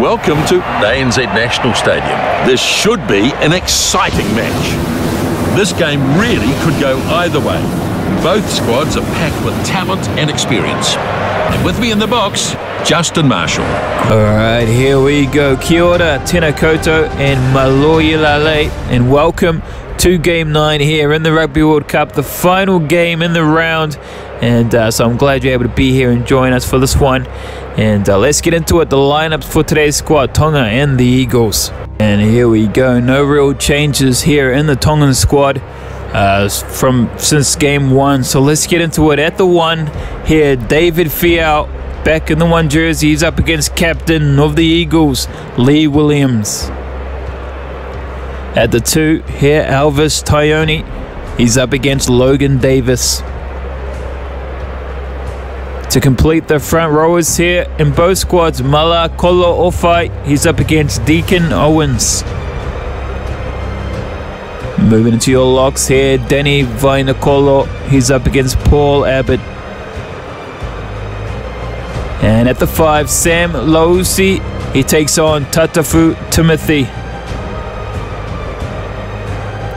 Welcome to ANZ National Stadium. This should be an exciting match. This game really could go either way. Both squads are packed with talent and experience. And with me in the box, Justin Marshall. All right, here we go. Kia ora, tēnā and malohi lale, and welcome to Game 9 here in the Rugby World Cup, the final game in the round. And uh, so I'm glad you're able to be here and join us for this one. And uh, let's get into it. The lineups for today's squad Tonga and the Eagles. And here we go. No real changes here in the Tongan squad. Uh, from since game one, so let's get into it. At the one here, David Fiau back in the one jersey. He's up against captain of the Eagles, Lee Williams. At the two, here Elvis Taione. He's up against Logan Davis. To complete the front rowers here in both squads, Mala Kolo Ofai. He's up against Deacon Owens. Moving into your locks here, Denny Vainakolo. He's up against Paul Abbott. And at the five, Sam Lousi. He takes on Tatafu Timothy.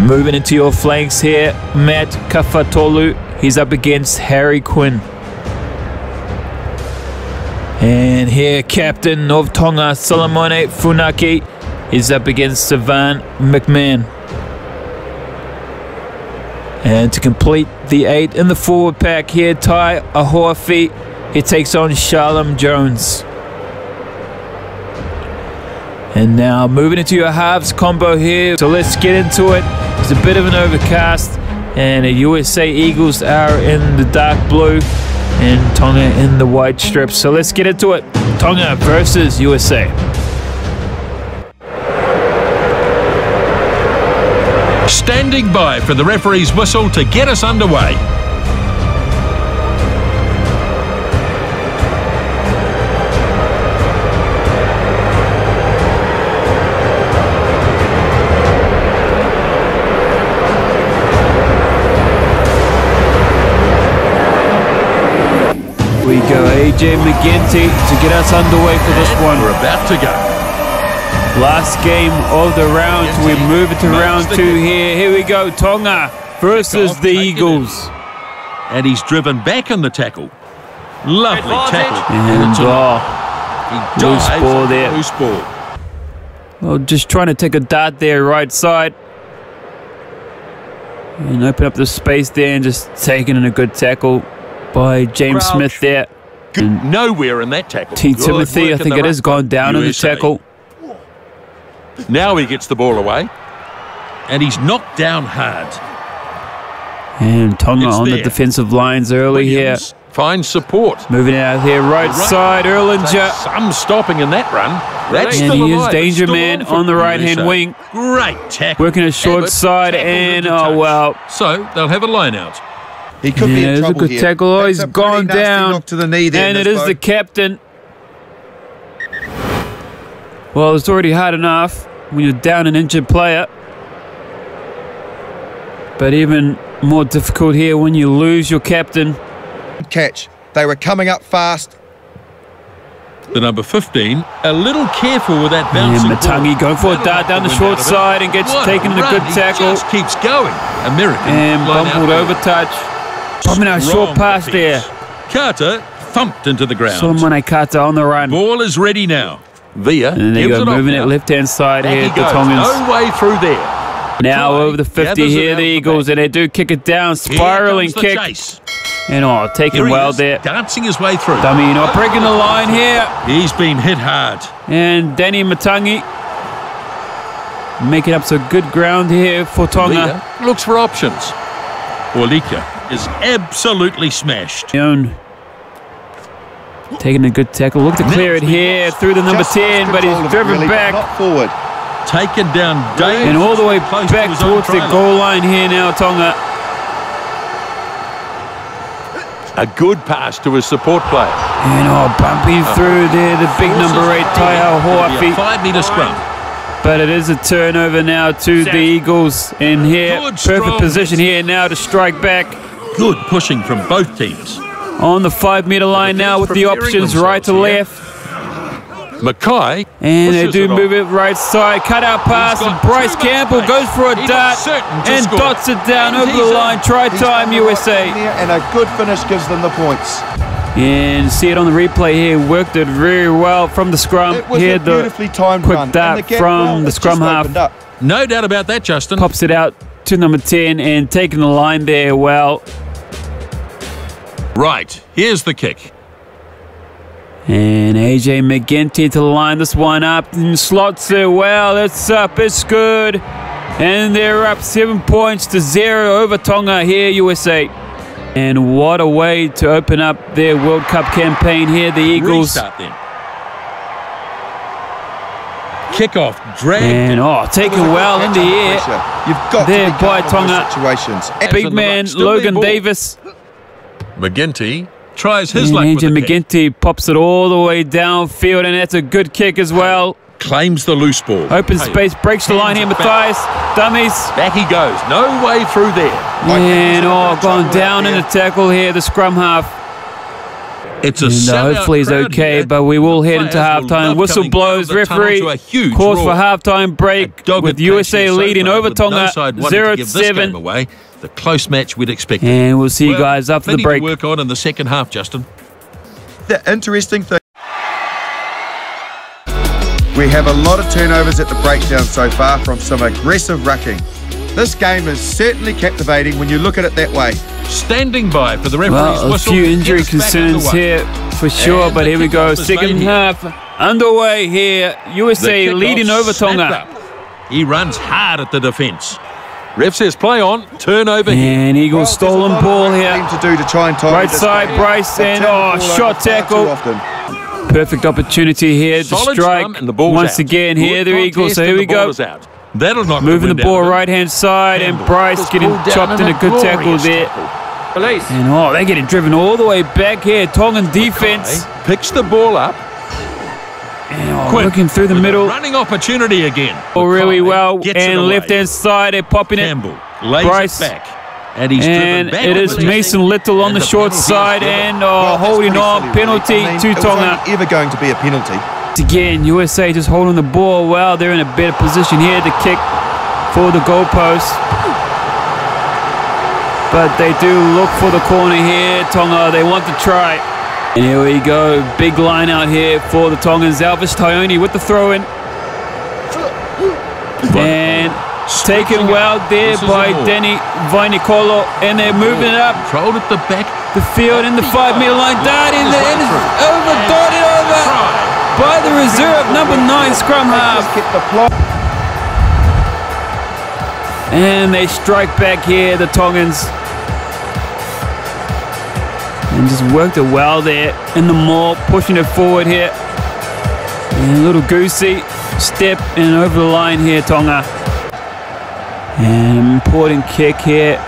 Moving into your flanks here, Matt Kafatolu. He's up against Harry Quinn. And here, captain of Tonga, Solomone Funaki. is up against Savan McMahon. And to complete the eight in the forward pack here, Tai Ahoafi. He takes on Shalom Jones. And now moving into your halves combo here. So let's get into it. It's a bit of an overcast. And the USA Eagles are in the dark blue. And Tonga in the white strips. So let's get into it. Tonga versus USA. Standing by for the referee's whistle to get us underway. AJ MacGinty to get us underway for this one. We're about to go. Last game of the round. We move it to round two here. Here we go. Tonga versus the Eagles. And he's driven back in the tackle. Lovely tackle. And it's oh, he loose ball there. Loose ball. well, just trying to take a dart there, right side. And open up the space there and just taking in a good tackle by James Crouch. Smith there. Good. Nowhere in that tackle. T. Good Timothy, I think it has gone down in the tackle. Now he gets the ball away. And he's knocked down hard. And Tonga It's on the defensive lines early here. Williams finds support. Moving out here, right, Right. side, Erlinger. Some stopping in that run. That's And he is danger Still man on the right-hand USA. wing. Great tackle. Working a short Abbott side and, oh, wow. So they'll have a line out. He could Yeah, be in there's a good here. tackle. Oh, That's he's a gone down. knock to the knee there, and it is Nisbo. the captain. Well, it's already hard enough when you're down an injured player. But even more difficult here when you lose your captain. catch. They were coming up fast. The number 15, a little careful with that And bouncing Matangi ball. going for a That'll dart down the short out of it. side and gets What taken in a run. good He tackle. just keeps going. American. And bumbled over touch. Bombing out a short Strong pass there. Carter thumped into the ground. Solomon Kata on the run. Ball is ready now. Via And they gives go it moving now. it left hand side Back here. he The. Tongans No way through there. now Try, over the 50 gathers here. The the Eagles back. and they do kick it down. Spiraling kick. chase. And oh, Here taken he well is, there. dancing his way through. Dummy not breaking the line here. He's been hit hard. And Danny Matangi making up some good ground here for Tonga. Via looks for options. Orlika is absolutely smashed. Own. Taking a good tackle. Look to clear it here through the number Just 10, but he's control of it, driven really, back. Not forward. Taken down Dave. And all the way close back his towards the goal line here now, Tonga. A good pass to his support player. And oh, bumping through there, the big number eight, Taiao It'll Hoafi. Five metre scrum. But it is a turnover now to the Eagles. And here, Good, perfect strong position here now to strike back Good pushing from both teams. on the five metre line now with the options right to themselves left. Mackay And they do it move on. it right side, cut out pass, and Bryce Campbell space. goes for a He dart looks certain to and score. dots it down And over the line. Try time, right USA. And a good finish gives them the points. And see it on the replay here. Worked it very well from the scrum. It was Here a the beautifully timed quick run. dart the from well, the scrum half. No doubt about that, Justin. pops it out to number 10 and taking the line there well. Right, here's the kick. And AJ MacGinty to line this one up and slots it well. It's up, it's good. And they're up seven points to zero over Tonga here, USA. And what a way to open up their World Cup campaign here, the Eagles. Restart then. Kickoff, drag. And oh, taken well in the air. pressure. You've got There to by Tonga. situations. Big Big on the man Logan. Davis. MacGinty tries his And luck with AJ kick. MacGinty pops it all the way downfield, and that's a good kick as well. Claims the loose ball. Open Hey, space, breaks the line here, Matthias. Dummies. Back he goes. No way through there. And oh, gone down in the tackle here, the scrum half. It's a And uh, hopefully he's okay, here. but we will The head into players will halftime. Whistle blows, out of the tunnel referee to a huge calls for roar. halftime break Dogged with USA leading far, over Tonga no Tonga side wanting 0 to give this game 7. away. The close match we'd expect. And we'll see you Well, guys after the break. To work on in the second half, Justin. The interesting thing. We have a lot of turnovers at the breakdown so far from some aggressive rucking. This game is certainly captivating when you look at it that way. Standing by for the referee's Well, a whistle. few injury concerns here for sure, And but here we go. kickoff is made Second here. half underway here. USA leading over Tonga. up. He runs hard at the defence. Ref says play on, turnover here. And Eagles Well, stolen ball here. them to do to try and tie Right side, game. Bryce, They and oh, shot far too tackle. often. Perfect opportunity here to Solid strike and the ball's once out. again here, Good the Eagles. So here we go. That'll knock Moving the ball out of it. right hand side, and Bryce getting chopped in a good tackle there. tackle. And oh, they're getting driven all the way back here. Tongan defense. Okay, Picks the ball up. And, oh, Quick, looking through the with middle. Running opportunity again. Oh, really well. gets And left hand side, they're popping it. Campbell lays Bryce. it back. And he's And driven back it on is the Mason. Little on the the short side and oh, that's holding on. Penalty I mean, to Tonga. ever going to be a penalty. Again, USA just holding the ball well. They're in a better position here to kick for the goalpost. But they do look for the corner here. Tonga, they want to try. And here we go. Big line out here for the Tongans. Elvis Taione with the throw in. And taken well there by. Denny Vainicolo. And they're moving it up Controlled at the back. the field in the five meter line. Dart in the end over. Darted over by the reserve number nine scrum half. Just kept the plot. And they strike back here, the Tongans. And just worked it well there in the maul, pushing it forward here. And a little goosey step and over the line here, Tonga. And important kick here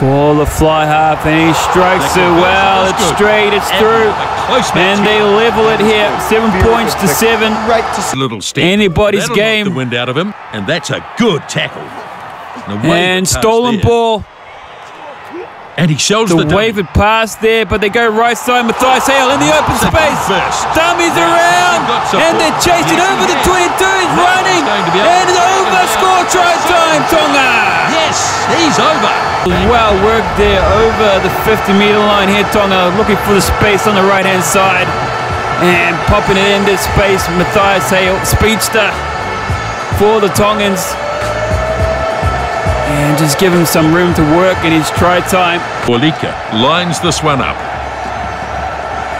for the fly half. And he strikes it well. It's straight, it's through. And they level it here. Seven points to seven. Great to little step. Anybody's game. the wind out of him, and that's a good tackle. And, And stolen ball. And he shells The the, dummy. wave it past there, but they go right side. Matthias Hale in the open space. Dummies around, and they're chasing over he the has. 22. He's running, he's going to be able and to it's take over. Score try time, Tonga. Yes, he's over. Well worked there over the 50 meter line here, Tonga, looking for the space on the right hand side. And popping it into space, Matthias Hale, speedster for the Tongans. And just give him some room to work in his try time. Olika lines this one up.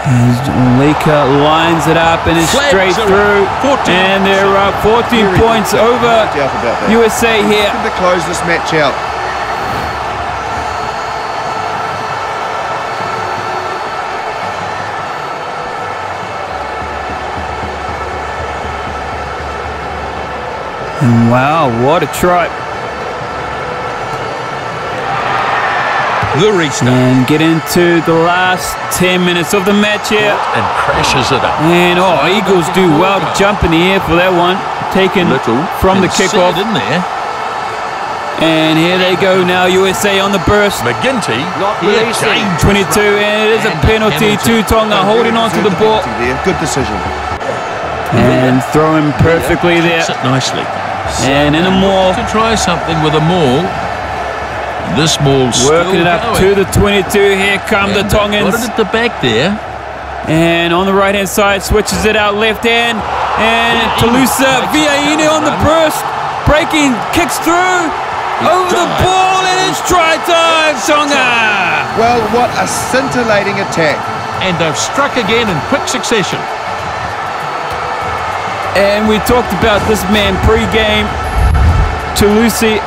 Olika lines it up and is Flags straight through. 14 And they're up 14 Very points over No doubt about that. USA here. Looking to close this match out. Wow, what a try. The restart. And get into the last 10 minutes of the match here. And crashes it up. And oh, Eagles do well to jump in the air for that one. Taken Little from the can see kickoff. it in there. And here they go now, USA on the burst. MacGinty. Not here, releasing. 22, and it is a And a penalty penalty. to Tonga, holding on to the Deserved ball. there. Good decision. And throw him perfectly there. It nicely. And in a maul. To try something with a maul. This maul's Working still it up going. to the 22. Here come the Tongans. Got it at the back there. And on the right hand side, switches it out left hand. And Veainu Toulouse, makes Veainu on the run. burst. Breaking, kicks through. Over the ball, and it's try time, Tonga. Well, what a scintillating attack. And they've struck again in quick succession. And we talked about this man pre-game. Toulouse,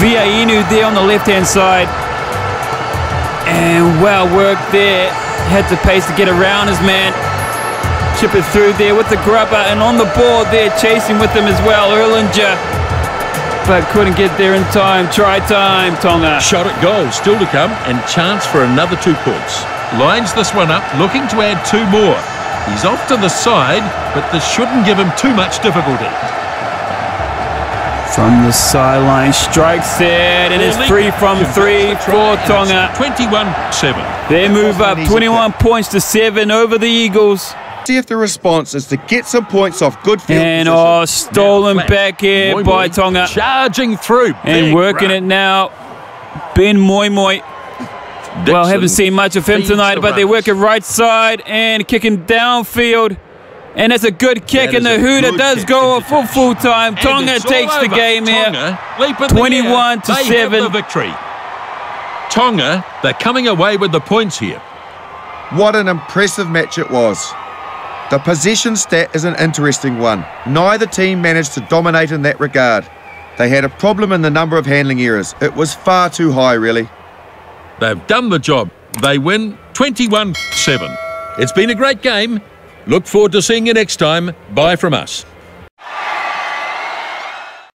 Veainu there on the left-hand side. And well worked there. Had the pace to get around his man. Chip it through there with the grubber and on the board there chasing with him as well, Erlinger. But couldn't get there in time. Try time, Tonga. Shot at goal still to come and chance for another two points. Lines this one up, looking to add two more. He's off to the side, but this shouldn't give him too much difficulty. From the sideline, strikes it. It is three from three for Tonga. 21-7. They move up 21 points to 7 over the Eagles. See if the response is to get some points off good field And position. oh, stolen Flash. back here Moi by Moi Tonga. Charging through. And working run. it now. Ben Moi Moi. Well, haven't seen much of him tonight, the but they work runners. it right side and kicking downfield. And it's a good kick, That and the a Hooter does kick go into full full time. And Tonga takes the over. game here. Tonga leap in the 21 air. to They 7. Have the victory. Tonga, they're coming away with the points here. What an impressive match it was. The possession stat is an interesting one. Neither team managed to dominate in that regard. They had a problem in the number of handling errors. It was far too high, really. They've done the job. They win 21 7. It's been a great game. Look forward to seeing you next time. Bye from us.